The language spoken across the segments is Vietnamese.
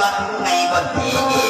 bạn nay còn gì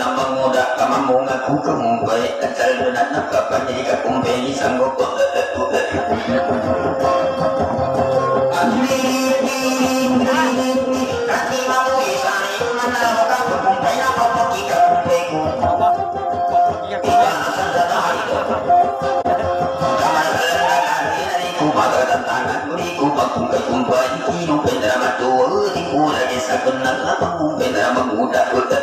ನಮ್ಮ ಮೂಲ ಕಮ ಮೂಲ ಕೂಟ ಮುಂಬೈ ಕಸಲು ನನ್ನ ಕಪ್ಪನೇಗ ಕುಂಬೆನಿ ಸಂಗೋಪದ ತುಗರಿ Kumpai, kumpai, kumpai, kumpai, kumpai, kumpai, Bila mengudak udak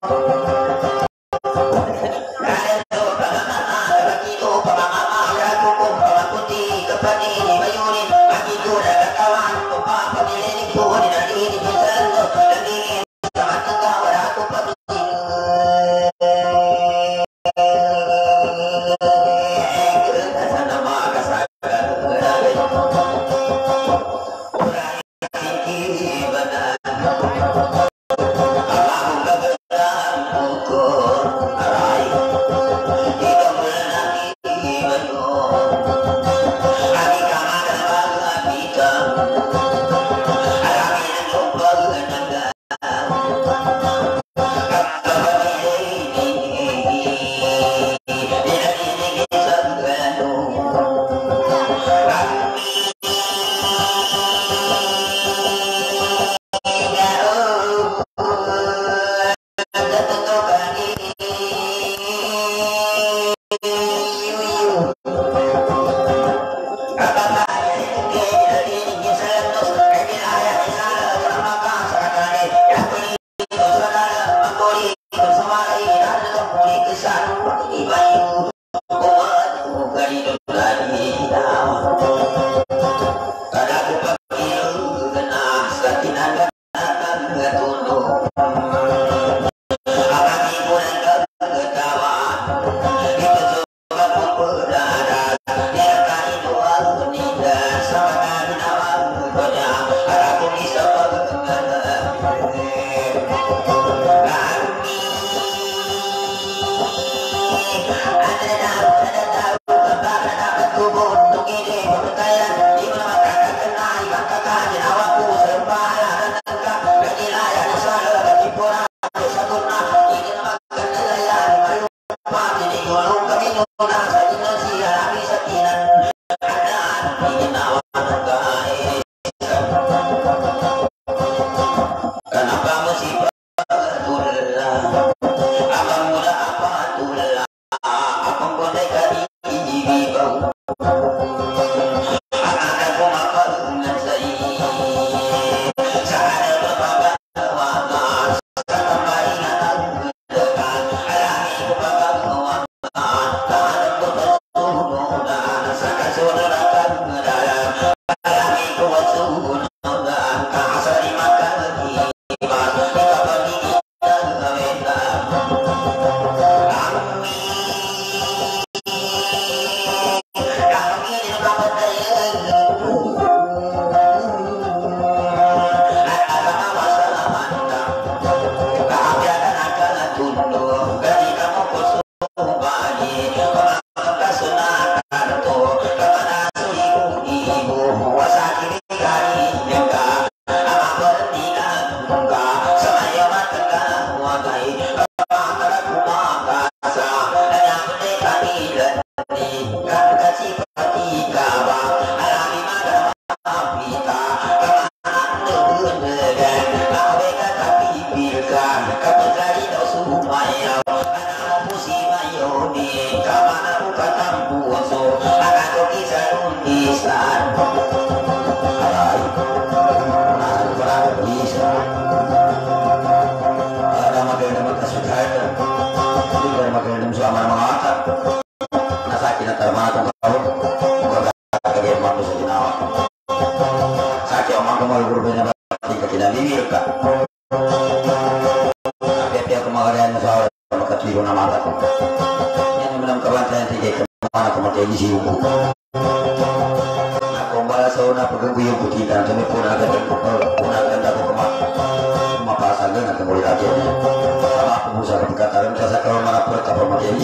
Kamana ukatambu wazo bisa tumpis lah musa berkata, "Rasa kalau marah perut apa makin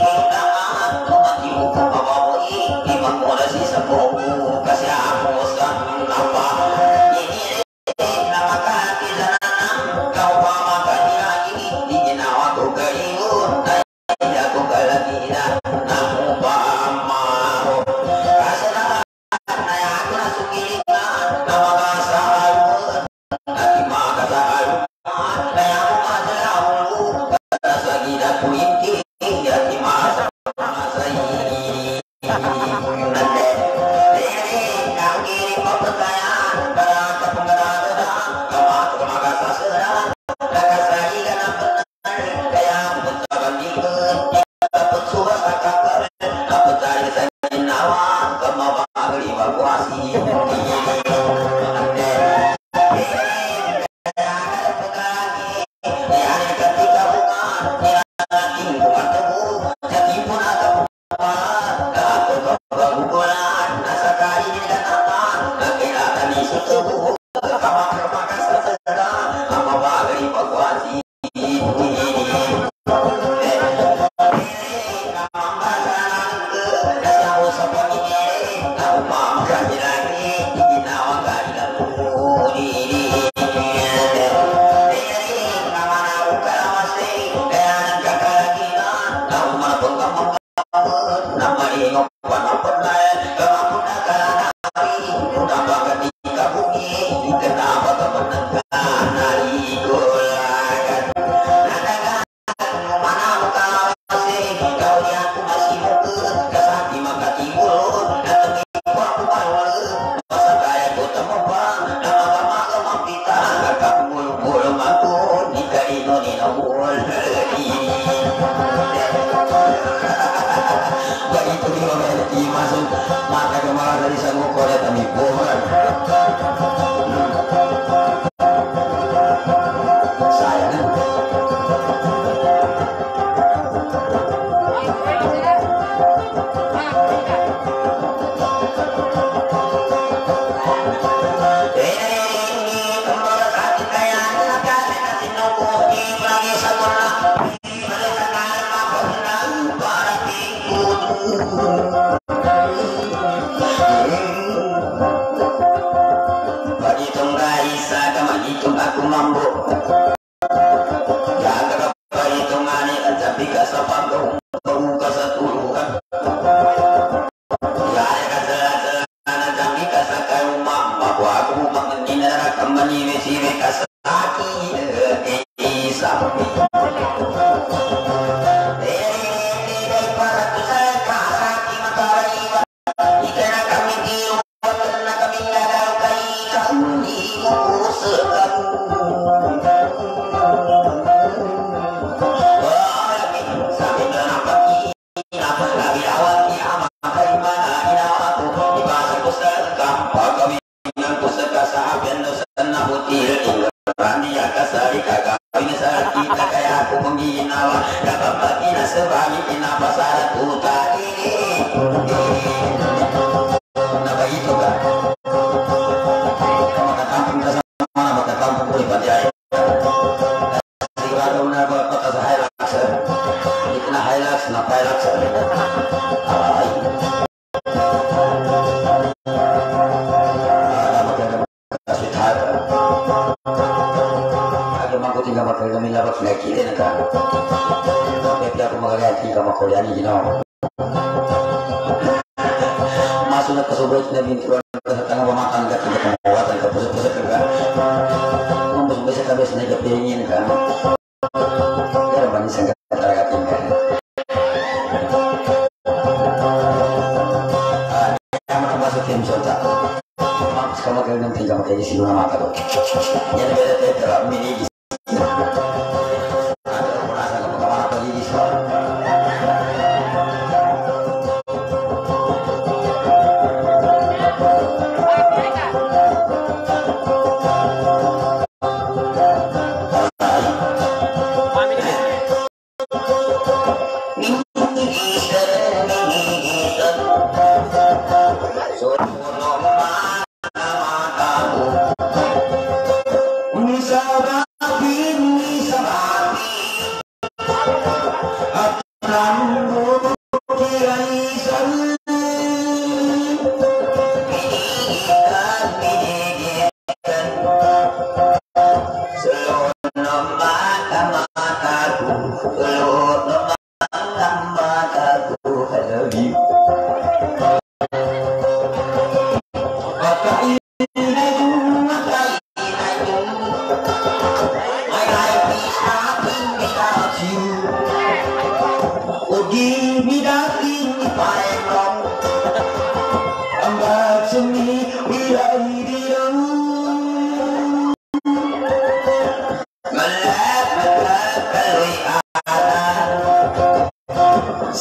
Bye. wa abubuwan gina na kamfani mai shi mai kasa mana ba su ta misota kuma su kama garin ka ɗauki yana Hallelujah.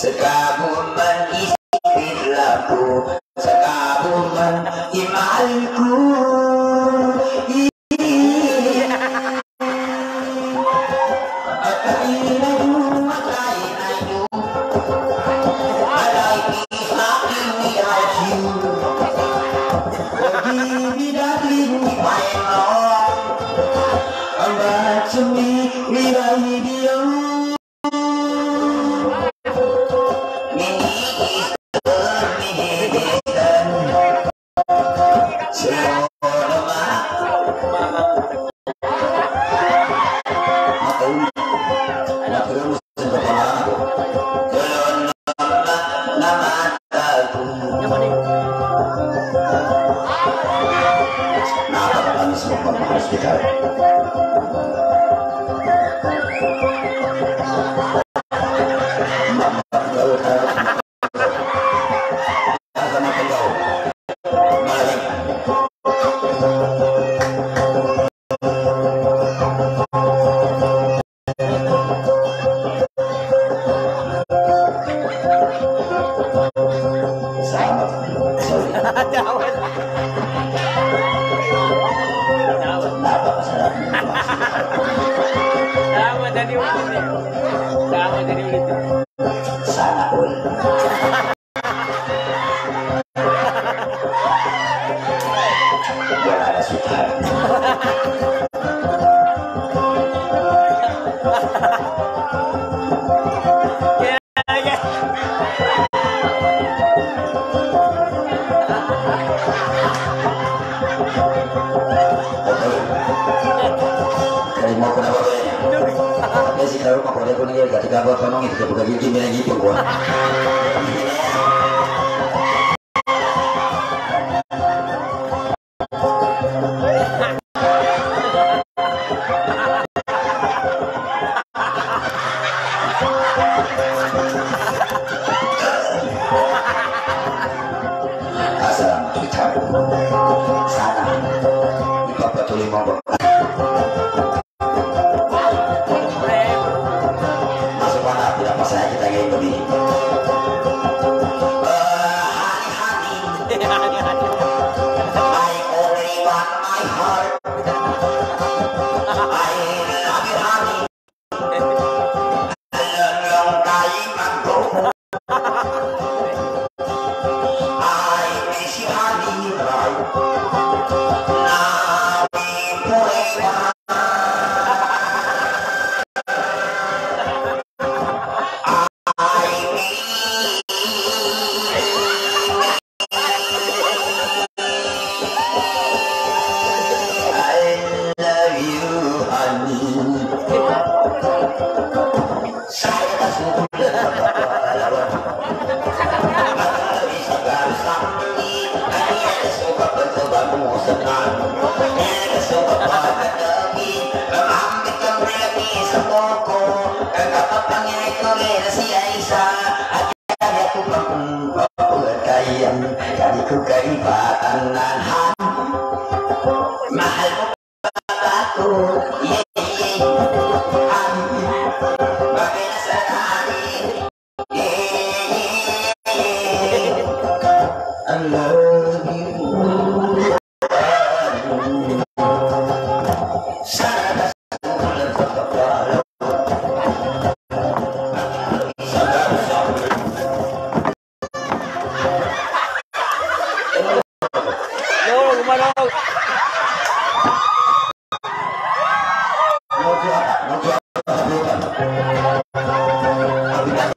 Você tá bonito. Sama jadi ulit. Sama jadi ulit. Sama. yang dari kekeribatan dan hati.